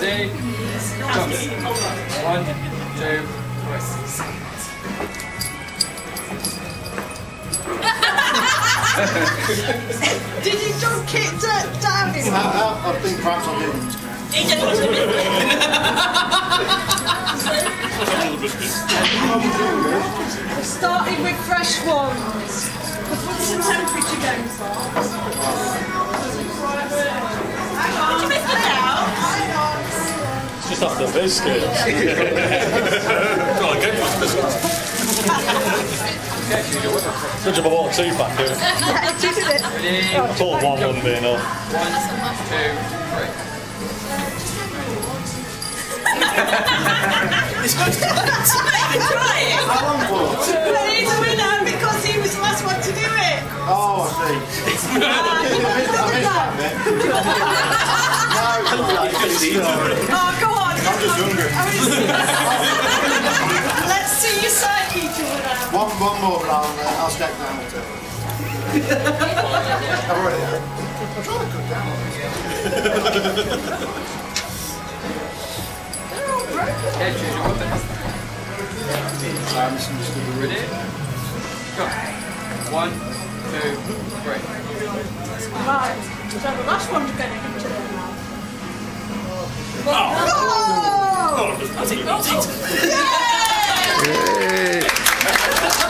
Ready? Jump. One, two, three. Did you just kick that down his I, I, I think perhaps I didn't. He just wants a bit. Starting with fresh ones. We'll put temperature games on. Just after biscuits. Well, again, it's biscuits. Such a bought a two pack here. Yeah, did it? I thought one wouldn't be enough. One, two, three. Trying. How long for? But he's a winner because he was the last one to do it. Oh, I see. I missed, I missed that bit. Oh, go on. I'm just hungry. Let's see your psyche to it out. One, one more, but I'll, uh, I'll step down with. I've already had. I'm trying to cut down on this. Okay, choose your weapon. I misunderstood the Ready? Go. One, two, three. Right. So the last one's going to hit it now. Oh, Oh! that's it. Yay!